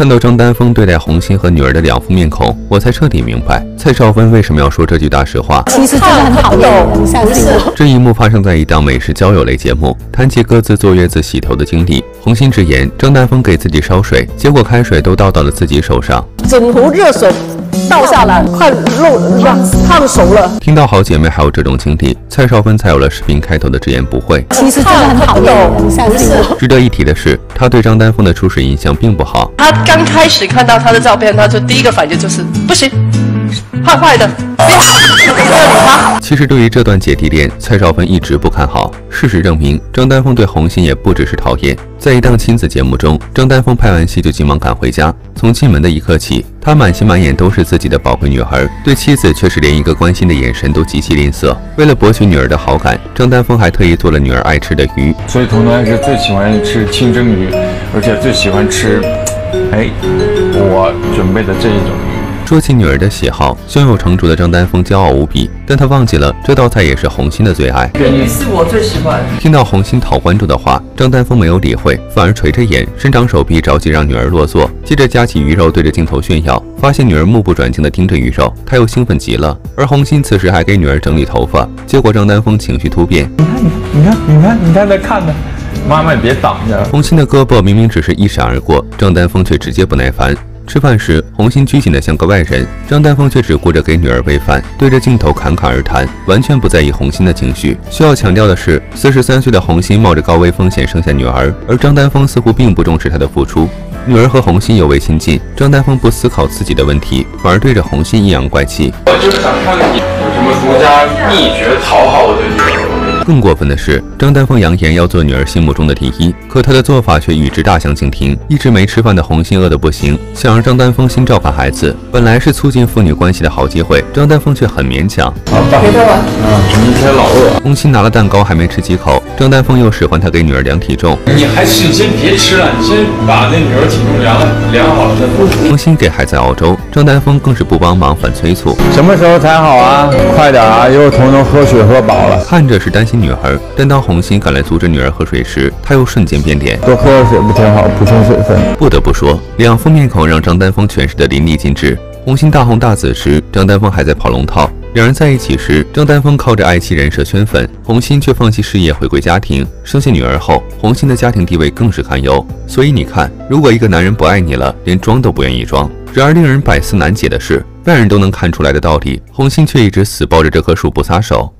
看到张丹峰对待红星和女儿的两副面孔，我才彻底明白蔡少芬为什么要说这句大实话。其实真的很讨厌人，相信我。这一幕发生在一档美食交友类节目，谈起各自坐月子洗头的经历。红星直言，张丹峰给自己烧水，结果开水都倒到了自己手上。整壶热水倒下来，快漏不烫熟了。听到好姐妹还有这种经历，蔡少芬才有了视频开头的直言不讳。其实真的很讨厌人，相信我。值得一提的是，她对张丹峰的初始印象并不好。她刚开始看到他的照片，她就第一个反应就是不行，坏坏的。其实对于这段姐弟恋，蔡少芬一直不看好。事实证明，张丹峰对红星也不只是讨厌。在一档亲子节目中，张丹峰拍完戏就急忙赶回家。从进门的一刻起，他满心满眼都是自己的宝贵女儿，对妻子却是连一个关心的眼神都极其吝啬。为了博取女儿的好感，张丹峰还特意做了女儿爱吃的鱼。所以彤彤还是最喜欢吃清蒸鱼，而且最喜欢吃，哎，我准备的这一种鱼。说起女儿的喜好，胸有成竹的张丹峰骄傲无比，但他忘记了这道菜也是红心的最爱。鱼是我最喜欢。听到红心讨关注的话，张丹峰没有理会，反而垂着眼，伸长手臂，着急让女儿落座，接着夹起鱼肉对着镜头炫耀。发现女儿目不转睛地盯着鱼肉，他又兴奋极了。而红心此时还给女儿整理头发，结果张丹峰情绪突变，你看，你看，你看，你看在看呢。妈妈，你别挡着。红心的胳膊明明只是一闪而过，张丹峰却直接不耐烦。吃饭时，红心拘谨的像个外人，张丹峰却只顾着给女儿喂饭，对着镜头侃侃而谈，完全不在意红心的情绪。需要强调的是，四十三岁的红心冒着高危风险生下女儿，而张丹峰似乎并不重视她的付出。女儿和红心尤为亲近，张丹峰不思考自己的问题，反而对着红心阴阳怪气。我就是想看看你有什么独家秘诀讨好我的女儿。更过分的是，张丹峰扬言要做女儿心目中的第一，可他的做法却与之大相径庭。一直没吃饭的红心饿得不行，想让张丹峰先照看孩子。本来是促进父女关系的好机会，张丹峰却很勉强。好吧，陪他玩。啊，明天老饿。红心拿了蛋糕还没吃几口，张丹峰又使唤他给女儿量体重。你还是你先别吃了，你先把那女儿体重量了，量好了再说。红心给孩子熬粥，张丹峰更是不帮忙反催促。什么时候才好啊？快点啊！一会儿彤彤喝水喝饱了，看着是担心女儿，但当红心赶来阻止女儿喝水时，她又瞬间变脸。多喝点水不挺好，补充水分。不得不说，两副面孔让张丹峰诠释的淋漓尽致。红心大红大紫时，张丹峰还在跑龙套；两人在一起时，张丹峰靠着爱妻人设圈粉，红心却放弃事业回归家庭。生下女儿后，红心的家庭地位更是堪忧。所以你看，如果一个男人不爱你了，连装都不愿意装。然而令人百思难解的是，外人都能看出来的道理，红心却一直死抱着这棵树不撒手。